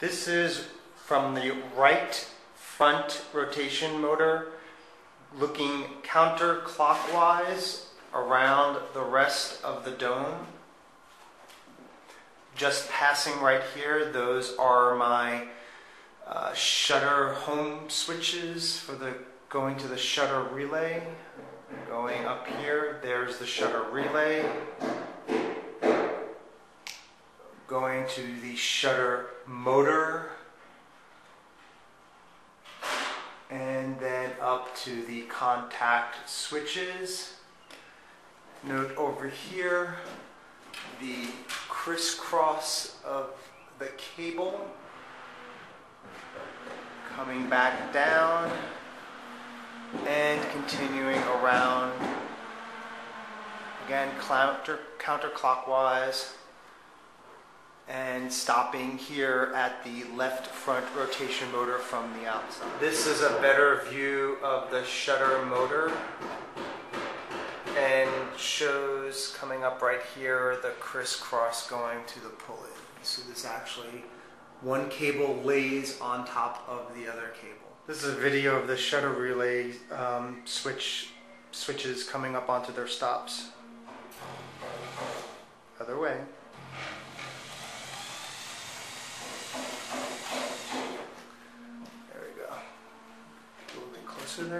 This is from the right front rotation motor looking counterclockwise around the rest of the dome. Just passing right here, those are my uh, shutter home switches for the going to the shutter relay. Going up here, there's the shutter relay. Going to the shutter motor. And then up to the contact switches. Note over here the crisscross of the cable coming back down and continuing around again counter counterclockwise and stopping here at the left front rotation motor from the outside. This is a better view of the shutter motor and shows coming up right here the crisscross going to the pulley. So this actually one cable lays on top of the other cable. This is a video of the shutter relay um, switch switches coming up onto their stops. 是不